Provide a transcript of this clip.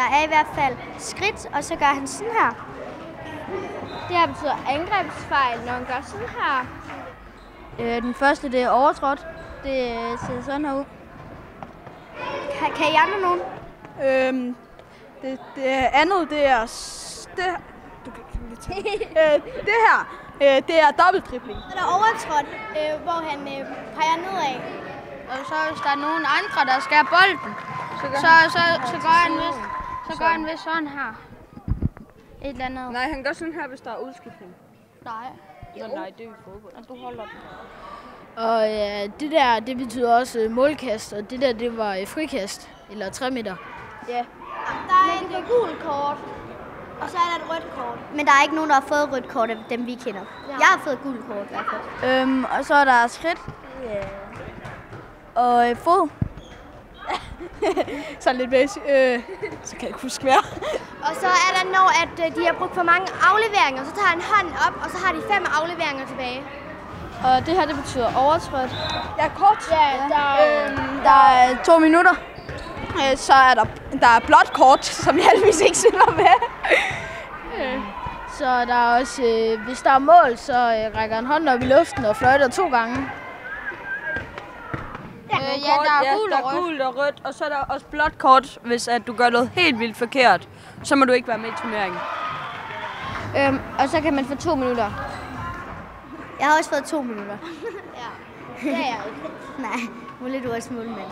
Der er i hvert fald skridt, og så gør han sådan her. Det her betyder angrebsfejl, når han gør sådan her. Øh, den første, det er overtrådt. Det øh, ser sådan her ud. Kan, kan I andre nogen? Øhm, det, det andet, det er... Det, du kan ikke lige tage det. øh, det her, øh, det er dobbeltdribling. Så der er overtrådt, øh, hvor han øh, peger nedad. Og så hvis der er nogen andre, der skal have bolden, så, så, så, gør han vist, så gør han vist sådan her. Et eller andet. Nej, han gør sådan her, hvis der er udskiftning. Nej. Nå, nej, det er fodbold. Og du holder den. Og ja, det der, det betyder også øh, målkast, og det der, det var øh, frikast, eller 3 meter. Der er et gult kort, og så er der et rødt kort. Men der er ikke nogen, der har fået rødt kort af dem, vi kender. Jeg har fået gult kort i hvert fald. Øhm, og så er der skridt. Og øh, fod. Så lidt basic. Øh, så kan jeg ikke huske mere. Og så er der, når at, øh, de har brugt for mange afleveringer, så tager han hånden op, og så har de fem afleveringer tilbage. Og det her, det betyder overtrådt. Ja, kort. Ja, der, Øhm, der er to minutter. Øh, så er der, der er blåt kort, som jeg heldigvis ikke var med. Så der er også, øh, hvis der er mål, så øh, rækker han hånden op i luften og fløjter to gange. Ja, der er gul der og er rødt. gult og rødt, og så er der også blåt kort, hvis at du gør noget helt vildt forkert. Så må du ikke være med i turneringen. Øhm, og så kan man få to minutter. Jeg har også fået to minutter. Det er jeg ikke. Nej, nu er lidt også målmand.